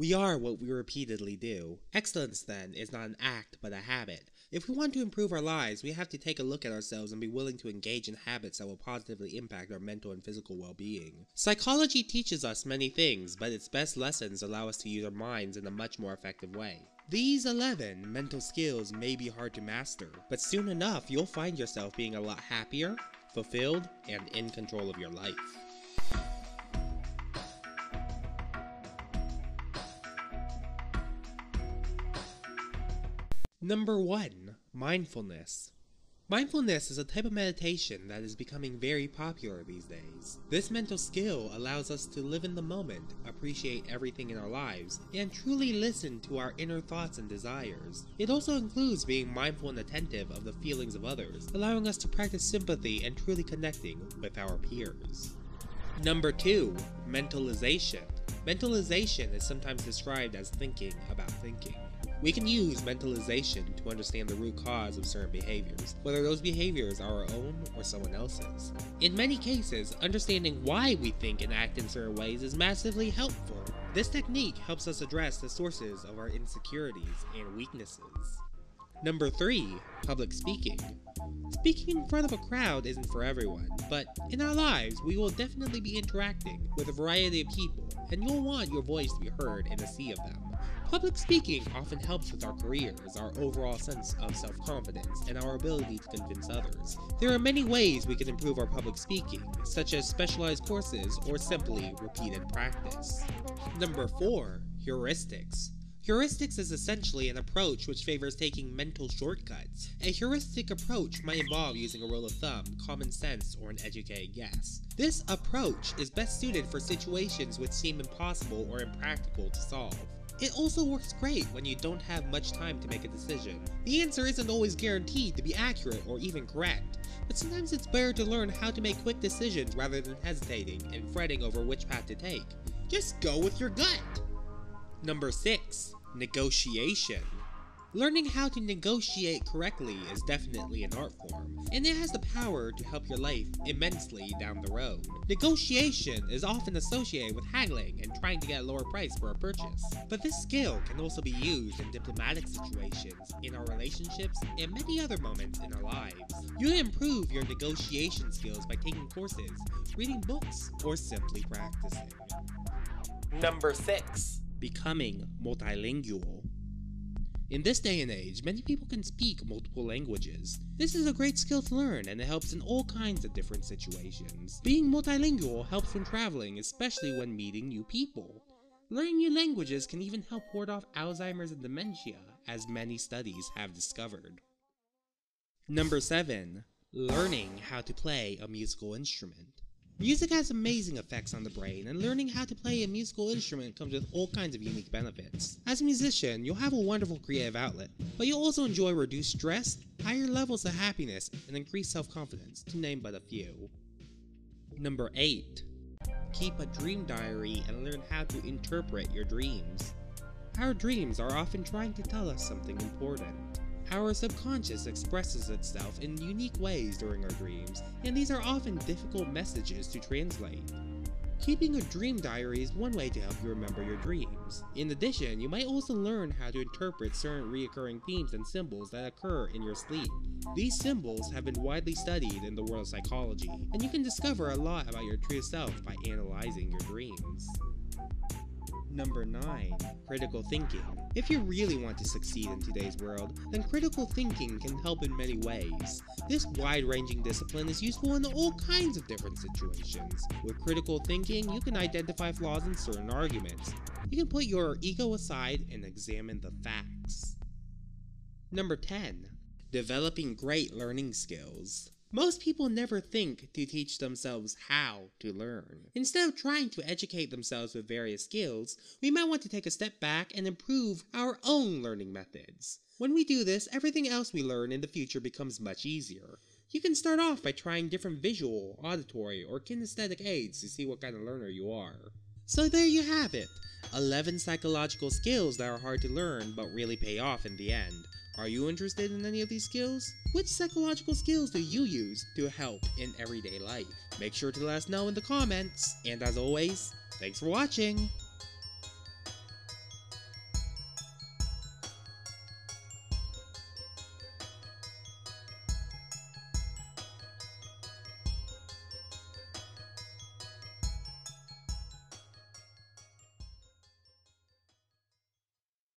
We are what we repeatedly do. Excellence, then, is not an act but a habit. If we want to improve our lives, we have to take a look at ourselves and be willing to engage in habits that will positively impact our mental and physical well being. Psychology teaches us many things, but its best lessons allow us to use our minds in a much more effective way. These 11 mental skills may be hard to master, but soon enough you'll find yourself being a lot happier, fulfilled, and in control of your life. Number 1 Mindfulness. Mindfulness is a type of meditation that is becoming very popular these days. This mental skill allows us to live in the moment, appreciate everything in our lives, and truly listen to our inner thoughts and desires. It also includes being mindful and attentive of the feelings of others, allowing us to practice sympathy and truly connecting with our peers. Number 2 Mentalization. Mentalization is sometimes described as thinking about thinking. We can use mentalization to understand the root cause of certain behaviors, whether those behaviors are our own or someone else's. In many cases, understanding why we think and act in certain ways is massively helpful. This technique helps us address the sources of our insecurities and weaknesses. Number 3. Public Speaking. Speaking in front of a crowd isn't for everyone, but in our lives, we will definitely be interacting with a variety of people, and you'll want your voice to be heard in a sea of them. Public speaking often helps with our careers, our overall sense of self confidence, and our ability to convince others. There are many ways we can improve our public speaking, such as specialized courses or simply repeated practice. Number 4 Heuristics. Heuristics is essentially an approach which favors taking mental shortcuts. A heuristic approach might involve using a rule of thumb, common sense, or an educated guess. This approach is best suited for situations which seem impossible or impractical to solve. It also works great when you don't have much time to make a decision. The answer isn't always guaranteed to be accurate or even correct, but sometimes it's better to learn how to make quick decisions rather than hesitating and fretting over which path to take. Just go with your gut! Number 6. Negotiation. Learning how to negotiate correctly is definitely an art form, and it has the power to help your life immensely down the road. Negotiation is often associated with haggling and trying to get a lower price for a purchase, but this skill can also be used in diplomatic situations, in our relationships, and many other moments in our lives. You can improve your negotiation skills by taking courses, reading books, or simply practicing. Number 6. Becoming multilingual. In this day and age, many people can speak multiple languages. This is a great skill to learn and it helps in all kinds of different situations. Being multilingual helps when traveling, especially when meeting new people. Learning new languages can even help ward off Alzheimer's and dementia, as many studies have discovered. Number 7. Learning how to play a musical instrument. Music has amazing effects on the brain, and learning how to play a musical instrument comes with all kinds of unique benefits. As a musician, you'll have a wonderful creative outlet, but you'll also enjoy reduced stress, higher levels of happiness, and increased self-confidence, to name but a few. Number 8. Keep a dream diary and learn how to interpret your dreams. Our dreams are often trying to tell us something important. Our subconscious expresses itself in unique ways during our dreams, and these are often difficult messages to translate. Keeping a dream diary is one way to help you remember your dreams. In addition, you might also learn how to interpret certain recurring themes and symbols that occur in your sleep. These symbols have been widely studied in the world of psychology, and you can discover a lot about your true self by analyzing your dreams. Number 9. Critical thinking. If you really want to succeed in today's world, then critical thinking can help in many ways. This wide-ranging discipline is useful in all kinds of different situations. With critical thinking, you can identify flaws in certain arguments. You can put your ego aside and examine the facts. Number 10. Developing great learning skills. Most people never think to teach themselves how to learn. Instead of trying to educate themselves with various skills, we might want to take a step back and improve our own learning methods. When we do this, everything else we learn in the future becomes much easier. You can start off by trying different visual, auditory, or kinesthetic aids to see what kind of learner you are. So there you have it 11 psychological skills that are hard to learn but really pay off in the end. Are you interested in any of these skills? Which psychological skills do you use to help in everyday life? Make sure to let us know in the comments. And as always, thanks for watching!